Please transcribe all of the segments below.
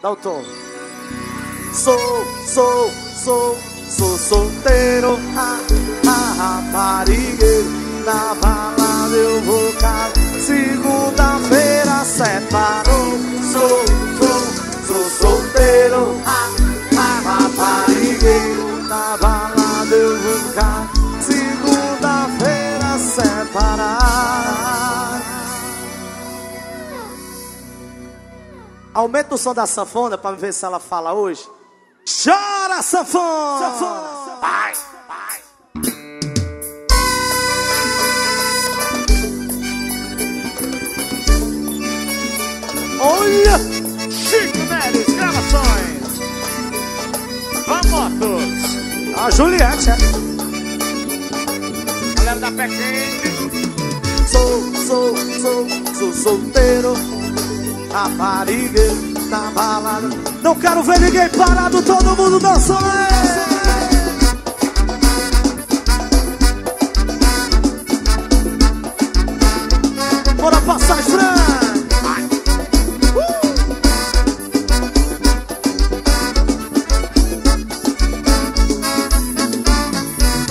Dá o tom. Sou, sou, sou, sou solteiro. Ah, ah, raparigueiro. Na balada eu vou cá. Segunda-feira separou. Sou, sou, sou solteiro. Ah, ah, raparigueiro. Na balada eu vou cá. Segunda-feira separar. Aumenta o som da sanfona pra ver se ela fala hoje. Chora, sanfona! sanfona. Vai, vai. Olha! Chico Neres Gravações. Vamos! A Juliette, é. Galera da Pé Quente. Sou, sou, sou, sou solteiro. Raparigueiro na balada. Não quero ver ninguém parado, todo mundo dançando. Bora passar, Fran.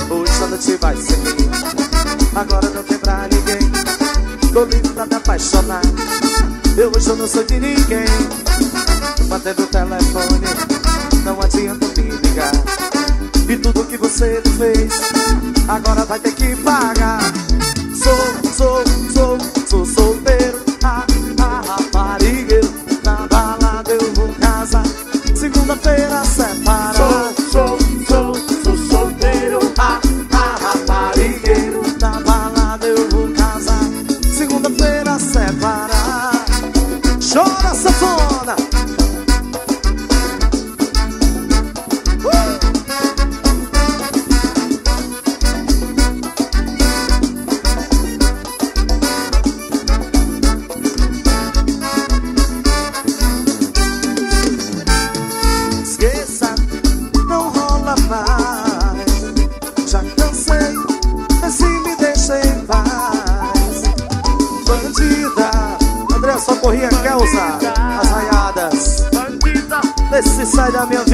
Hoje a noite vai ser. Agora não tem pra ninguém. Tô livre pra me apaixonar. Eu hoje não sou de ninguém. Mantendo o telefone, não adianta me ligar. E tudo que você fez, agora vai ter que pagar. Sou, corria usar as raiadas. Bandida. Vê se sai da minha.